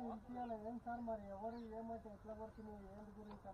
పట్టాలు ఏం సార్ మరి? ఎవరు ఏమైతే ఎట్లా పడుతున్నాయి? ఏంటి గురించి